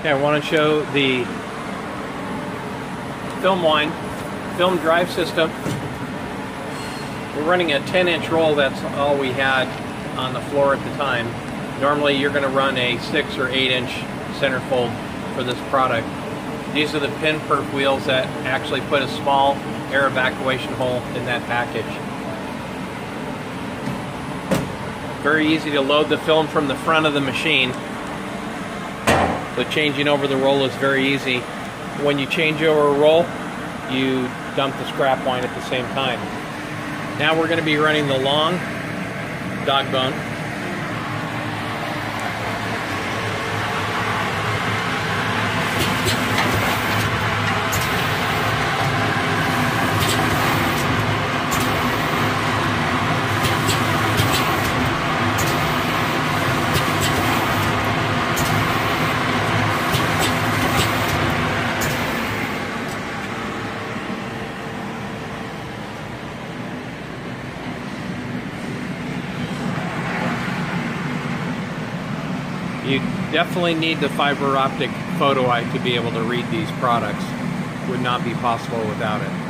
Okay, I want to show the film line, film drive system. We're running a 10 inch roll, that's all we had on the floor at the time. Normally you're going to run a 6 or 8 inch centerfold for this product. These are the pin perf wheels that actually put a small air evacuation hole in that package. Very easy to load the film from the front of the machine. So changing over the roll is very easy. When you change over a roll, you dump the scrap wine at the same time. Now we're going to be running the long dog bone. You definitely need the fiber optic photo eye to be able to read these products. Would not be possible without it.